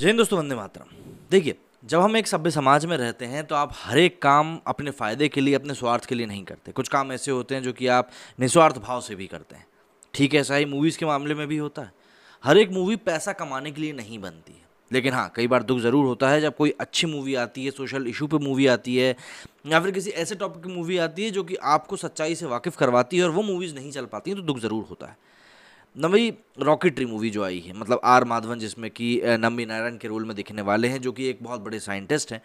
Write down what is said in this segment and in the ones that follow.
जय हिंद दोस्तों, वंदे मातरम। देखिए, जब हम एक सभ्य समाज में रहते हैं तो आप हर एक काम अपने फ़ायदे के लिए, अपने स्वार्थ के लिए नहीं करते। कुछ काम ऐसे होते हैं जो कि आप निस्वार्थ भाव से भी करते हैं। ठीक है ऐसा ही मूवीज़ के मामले में भी होता है। हर एक मूवी पैसा कमाने के लिए नहीं बनती है। लेकिन हाँ कई बार दुख ज़रूर होता है जब कोई अच्छी मूवी आती है सोशल इशू पे मूवी आती है, या फिर किसी ऐसे टॉपिक की मूवी आती है जो कि आपको सच्चाई से वाकिफ़ करवाती है और वो मूवीज़ नहीं चल पाती हैं तो दुख ज़रूर होता है। नवी रॉकेटरी मूवी जो आई है मतलब आर माधवन जिसमें कि नम्बी नारायण के रोल में दिखने वाले हैं, जो कि एक बहुत बड़े साइंटिस्ट हैं।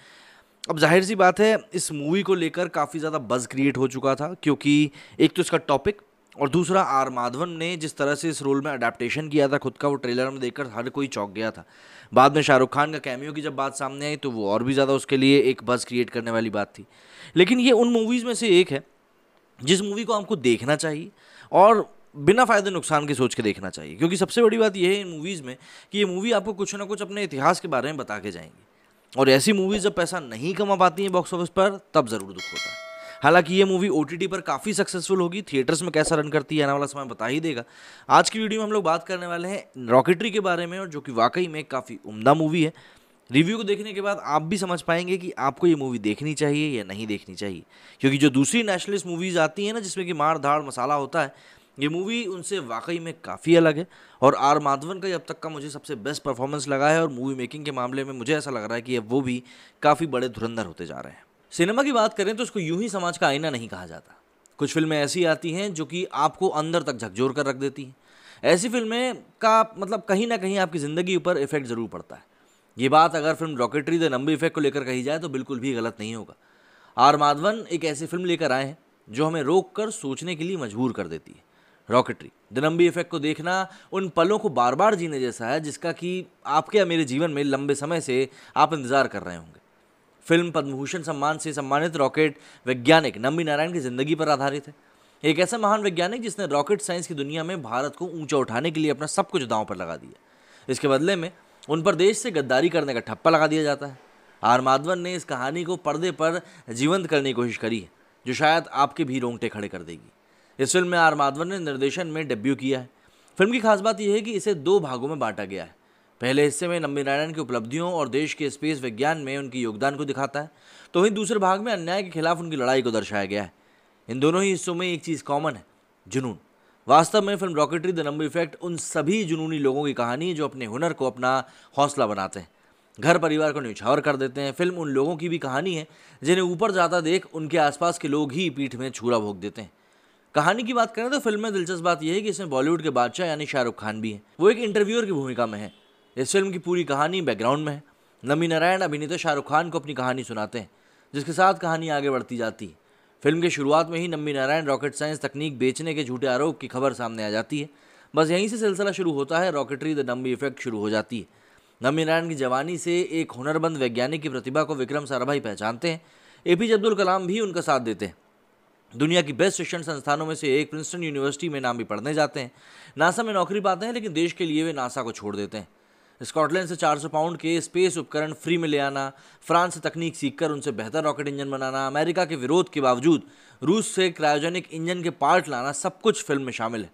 अब ज़ाहिर सी बात है, इस मूवी को लेकर काफ़ी ज़्यादा बज़ क्रिएट हो चुका था, क्योंकि एक तो इसका टॉपिक और दूसरा आर माधवन ने जिस तरह से इस रोल में अडेप्टेशन किया था, खुद का वो ट्रेलर में देखकर हर कोई चौंक गया था। बाद में शाहरुख खान का कैमियो की जब बात सामने आई तो वो और भी ज़्यादा उसके लिए एक बज़ क्रिएट करने वाली बात थी। लेकिन ये उन मूवीज़ में से एक है, जिस मूवी को आपको देखना चाहिए और बिना फ़ायदे नुकसान की सोच के देखना चाहिए। क्योंकि सबसे बड़ी बात यह है इन मूवीज़ में कि ये मूवी आपको कुछ ना कुछ अपने इतिहास के बारे में बता के जाएँगी। और ऐसी मूवीज़ जब पैसा नहीं कमा पाती हैं बॉक्स ऑफ़िस पर, तब ज़रूर दुख होता है। हालाँकि ये मूवी ओटीटी पर काफ़ी सक्सेसफुल होगी थिएटर्स में कैसा रन करती है, आने वाला समय बता ही देगा। आज की वीडियो में हम लोग बात करने वाले हैं रॉकेटरी के बारे में, और जो कि वाकई में काफ़ी उम्दा मूवी है। रिव्यू को देखने के बाद आप भी समझ पाएँगे कि आपको ये मूवी देखनी चाहिए या नहीं देखनी चाहिए। क्योंकि जो दूसरी नेशनलिस्ट मूवीज़ आती हैं ना, जिसमें कि मार धाड़ मसाला होता है ये मूवी उनसे वाकई में काफ़ी अलग है और आर माधवन का अब तक का मुझे सबसे बेस्ट परफॉर्मेंस लगा है और मूवी मेकिंग के मामले में मुझे ऐसा लग रहा है कि अब वो भी काफ़ी बड़े धुरंधर होते जा रहे हैं। सिनेमा की बात करें तो उसको यूँ ही समाज का आईना नहीं कहा जाता। कुछ फ़िल्में ऐसी आती हैं जो कि आपको अंदर तक झकझोर कर रख देती हैं। ऐसी फ़िल्में का मतलब कहीं ना कहीं आपकी ज़िंदगी ऊपर इफ़ेक्ट ज़रूर पड़ता है। ये बात अगर फ़िल्म रॉकेटरी द नंबर इफ़ेक्ट को लेकर कही जाए तो बिल्कुल भी गलत नहीं होगा। आर माधवन एक ऐसी फ़िल्म लेकर आए हैं जो हमें रोक कर सोचने के लिए मजबूर कर देती है। रॉकेटरी दिनम्बी इफ़ेक्ट को देखना, उन पलों को बार बार जीने जैसा है, जिसका कि आपके या मेरे जीवन में लंबे समय से आप इंतज़ार कर रहे होंगे। फ़िल्म पद्मभूषण सम्मान से सम्मानित रॉकेट वैज्ञानिक नंबी नारायण की ज़िंदगी पर आधारित है। एक ऐसा महान वैज्ञानिक जिसने रॉकेट साइंस की दुनिया में भारत को ऊँचा उठाने के लिए अपना सब कुछ दांव पर लगा दिया इसके बदले में उन पर देश से गद्दारी करने का ठप्पा लगा दिया जाता है। आर माधवन ने इस कहानी को पर्दे पर जीवंत करने की कोशिश करी है, जो शायद आपके भी रोंगटे खड़े कर देगी। इस फ़िल्म में आर माधवन ने निर्देशन में डेब्यू किया है। फ़िल्म की खास बात यह है कि इसे दो भागों में बांटा गया है। पहले हिस्से में नंबी नारायण की उपलब्धियों और देश के स्पेस विज्ञान में उनके योगदान को दिखाता है। तो वहीं दूसरे भाग में अन्याय के खिलाफ उनकी लड़ाई को दर्शाया गया है। इन दोनों ही हिस्सों में एक चीज़ कॉमन है, जुनून। वास्तव में फ़िल्म रॉकेटरी द नंबर इफ़ेक्ट उन सभी जुनूनी लोगों की कहानी जो अपने हुनर को अपना हौसला बनाते हैं। घर परिवार को निछावर कर देते हैं। फ़िल्म उन लोगों की भी कहानी है, जिन्हें ऊपर जाता देख उनके आसपास के लोग ही पीठ में छूरा भोग देते हैं। कहानी की बात करें तो फ़िल्म में दिलचस्प बात यह है कि इसमें बॉलीवुड के बादशाह यानी शाहरुख खान भी हैं। वो एक इंटरव्यूअर की भूमिका में है। इस फ़िल्म की पूरी कहानी बैकग्राउंड में है। नमी नारायण अभिनेता शाहरुख खान को अपनी कहानी सुनाते हैं, जिसके साथ कहानी आगे बढ़ती जाती है। फ़िल्म के शुरुआत में ही नम्बी नारायण रॉकेट साइंस तकनीक बेचने के झूठे आरोप की खबर सामने आ जाती है। बस यहीं से सिलसिला शुरू होता है, रॉकेटरी द नम्बी इफ़ेक्ट शुरू हो जाती है। नम्बी नारायण की जवानी से एक हुनरबंद वैज्ञानिक की प्रतिभा को विक्रम साराभाई पहचानते हैं। ए पी जे अब्दुल कलाम भी उनका साथ देते हैं। दुनिया की बेस्ट शिक्षण संस्थानों में से एक प्रिंसटन यूनिवर्सिटी में नाम भी पढ़ने जाते हैं। नासा में नौकरी पाते हैं, लेकिन देश के लिए वे नासा को छोड़ देते हैं। स्कॉटलैंड से 400 पाउंड के स्पेस उपकरण फ्री में ले आना, फ्रांस से तकनीक सीखकर उनसे बेहतर रॉकेट इंजन बनाना, अमेरिका के विरोध के बावजूद रूस से क्रायोजेनिक इंजन के पार्ट लाना सब कुछ फ़िल्म में शामिल है।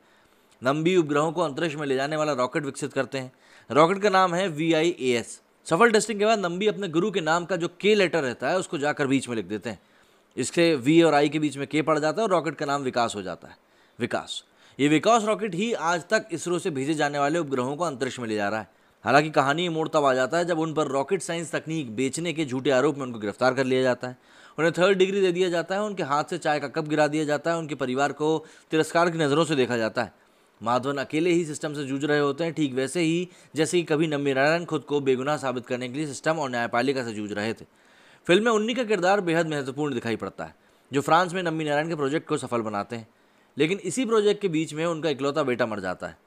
लंबी उपग्रहों को अंतरिक्ष में ले जाने वाला रॉकेट विकसित करते हैं। रॉकेट का नाम है वी आई ए एस सफल टेस्टिंग के बाद नंबी अपने गुरु के नाम का जो के लेटर रहता है, उसको जाकर बीच में लिख देते हैं। इसके वी और आई के बीच में के पड़ जाता है और रॉकेट का नाम विकास हो जाता है। विकास। ये विकास रॉकेट ही आज तक इसरो से भेजे जाने वाले उपग्रहों को अंतरिक्ष में ले जा रहा है। हालाँकि कहानी मोड़ तब आ जाता है जब उन पर रॉकेट साइंस तकनीक बेचने के झूठे आरोप में उनको गिरफ़्तार कर लिया जाता है। उन्हें थर्ड डिग्री दे दिया जाता है, उनके हाथ से चाय का कप गिरा दिया जाता है, उनके परिवार को तिरस्कार की नज़रों से देखा जाता है। माधवन अकेले ही सिस्टम से जूझ रहे होते हैं, ठीक वैसे ही जैसे कि कभी नम्बी नारायण खुद को बेगुनाह साबित करने के लिए सिस्टम और न्यायपालिका से जूझ रहे थे। फ़िल्म में उन्नी का किरदार बेहद महत्वपूर्ण दिखाई पड़ता है, जो फ्रांस में नम्बी नारायण के प्रोजेक्ट को सफल बनाते हैं। लेकिन इसी प्रोजेक्ट के बीच में उनका इकलौता बेटा मर जाता है।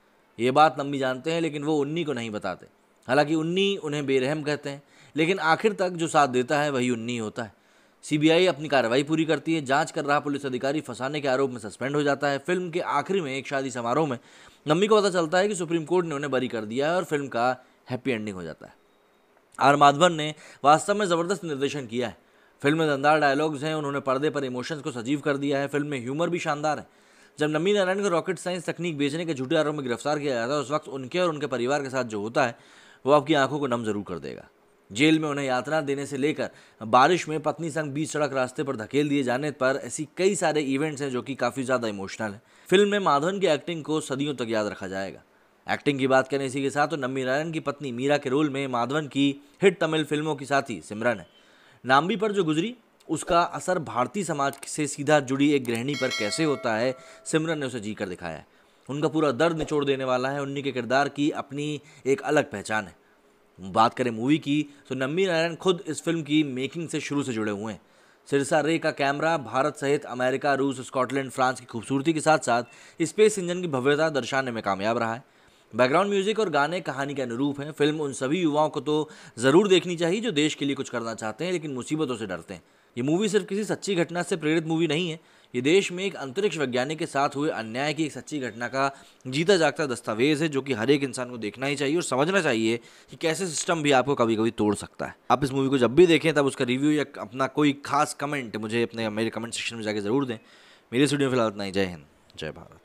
ये बात नम्बी जानते हैं, लेकिन वो उन्नी को नहीं बताते। हालाँकि उन्नी उन्हें बेरहम कहते हैं, लेकिन आखिर तक जो साथ देता है, वही उन्नी होता है। सीबीआई अपनी कार्रवाई पूरी करती है, जाँच कर रहा पुलिस अधिकारी फंसाने के आरोप में सस्पेंड हो जाता है। फ़िल्म के आखिरी में एक शादी समारोह में नम्मी को पता चलता है कि सुप्रीम कोर्ट ने उन्हें बरी कर दिया है और फ़िल्म का हैप्पी एंडिंग हो जाता है। आर माधवन ने वास्तव में ज़बरदस्त निर्देशन किया है। फ़िल्म में दमदार डायलॉग्स हैं, उन्होंने पर्दे पर इमोशंस को सजीव कर दिया है। फ़िल्म में ह्यूमर भी शानदार है। जब नमी नारायण को रॉकेट साइंस तकनीक बेचने के झूठे आरोप में गिरफ़्तार किया जाता है, उस वक्त उनके और उनके परिवार के साथ जो होता है, वो आपकी आँखों को नम ज़रूर कर देगा। जेल में उन्हें यात्रा देने से लेकर बारिश में पत्नी संग बीच सड़क रास्ते पर धकेल दिए जाने पर ऐसी कई सारे इवेंट्स हैं जो कि काफ़ी ज़्यादा इमोशनल है। फ़िल्म में माधवन की एक्टिंग को सदियों तक याद रखा जाएगा। एक्टिंग की बात करें इसी के साथ तो नम्मी नारायण की पत्नी मीरा के रोल में माधवन की हिट तमिल फ़िल्मों की साथी सिमरन है। नाम्बी पर जो गुजरी, उसका असर भारतीय समाज से सीधा जुड़ी एक गृहिणी पर कैसे होता है, सिमरन ने उसे जी कर दिखाया है। उनका पूरा दर्द निचोड़ देने वाला है, उन्हीं के किरदार की अपनी एक अलग पहचान है। बात करें मूवी की तो नम्मी नारायण खुद इस फ़िल्म की मेकिंग से शुरू से जुड़े हुए हैं। सिरसा रे का कैमरा भारत सहित अमेरिका, रूस, स्कॉटलैंड, फ्रांस की खूबसूरती के साथ साथ स्पेस इंजन की भव्यता दर्शाने में कामयाब रहा है। बैकग्राउंड म्यूज़िक और गाने कहानी के अनुरूप हैं। फ़िल्म उन सभी युवाओं को तो ज़रूर देखनी चाहिए जो देश के लिए कुछ करना चाहते हैं, लेकिन मुसीबतों से डरते हैं। ये मूवी सिर्फ़ किसी सच्ची घटना से प्रेरित मूवी नहीं है। ये देश में एक अंतरिक्ष वैज्ञानिक के साथ हुए अन्याय की एक सच्ची घटना का जीता जागता दस्तावेज़ है, जो कि हर एक इंसान को देखना ही चाहिए और समझना चाहिए कि कैसे सिस्टम भी आपको कभी कभी तोड़ सकता है। आप इस मूवी को जब भी देखें, तब उसका रिव्यू या अपना कोई खास कमेंट मुझे अपने मेरे कमेंट सेक्शन में जाकर ज़रूर दें। मेरे स्टूडियो फ़िलहाल इतना ही। जय हिंद। जय भारत।